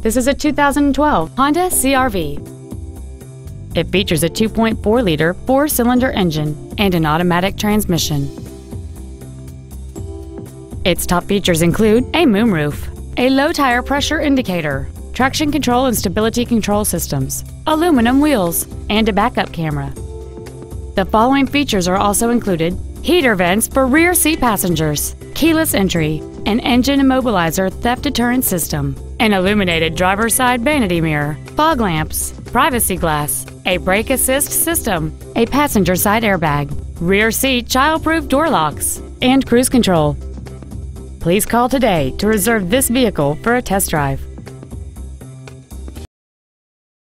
This is a 2012 Honda CRV. It features a 2.4 liter four cylinder engine and an automatic transmission. Its top features include a moonroof, a low tire pressure indicator, traction control and stability control systems, aluminum wheels, and a backup camera. The following features are also included heater vents for rear seat passengers, keyless entry, an engine immobilizer theft deterrent system, an illuminated driver's side vanity mirror, fog lamps, privacy glass, a brake assist system, a passenger side airbag, rear seat child-proof door locks, and cruise control. Please call today to reserve this vehicle for a test drive.